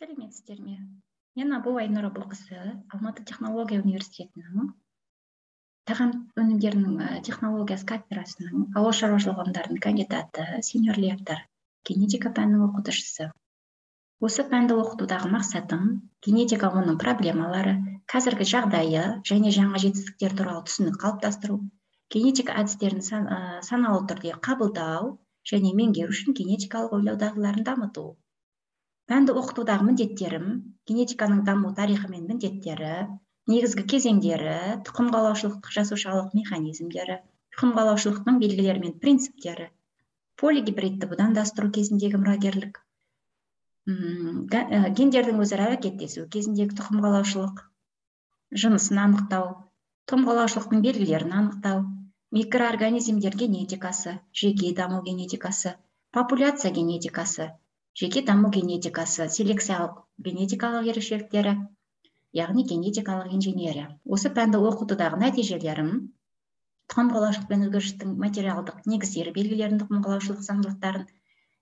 сәлеметсіздер ме мен абу айнұр абылқызы алматы технология университетінің тағам өнімдерінің технологиясы кафедрасының ауыл шаруашылығы ғылымдарының кандидаты сеньор лектор генетика пәнінің оқытушысы. Осы пәнді оқытудағы мақсатым генетика оның проблемалары қазіргі жағдайы және жаңа жетістіктер туралы түсінік қалыптастыру генетика әдістерін саналы түрде қабылдау және меңгеру үшін генетикалық ойлау дағдыларын дамыту. Пәнді оқытудағы міндеттерім генетиканың даму тарихы мен міндеттері негізгі кезеңдері тұқым қуалаушылық жасушалық механизмдері тұқым қуалаушылықтың белгілері мен принциптері полигибридті будандастыру кезіндегі мұрагерлік э, гендердің өзара әрекеттесуі кезіндегі тұқым қуалаушылық жынысын анықтау тұқым қуалаушылықтың белгілерін анықтау микроорганизмдер генетикасы жеке даму генетикасы популяция генетикасы жеке даму генетикасы селекциялық генетикалық ерекшеліктері яғни генетикалық инженерия осы пәнді оқытудағы нәтижелерім тұқым қуалаушылық пен материалдық негіздері белгілерін тұқым қуалаушылық заңдылықтарын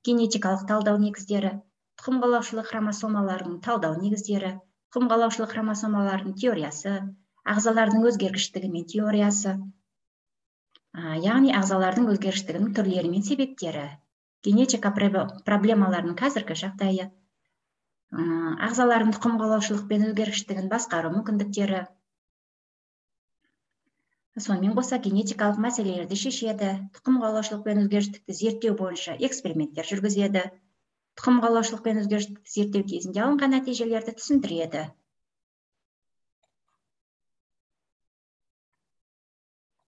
генетикалық талдау негіздері тұқым қуалаушылық хромосомаларының талдау негіздері тұқым қуалаушылық хромосомалардың теориясы ағзалардың өзгергіштігі мен теориясы яғни ағзалардың өзгергіштігінің түрлері мен себептері. Генетика проблемаларының қазіргі жағдайы ағзалардың тұқым қуалаушылық пен өзгергіштігін басқару мүмкіндіктері. Сонымен қоса генетикалық мәселелерді шешеді тұқым қуалаушылық пен өзгергіштікті зерттеу бойынша эксперименттер жүргізеді тұқым қуалаушылық пен өзгергіштікті зерттеу кезінде алынған нәтижелерді түсіндіреді.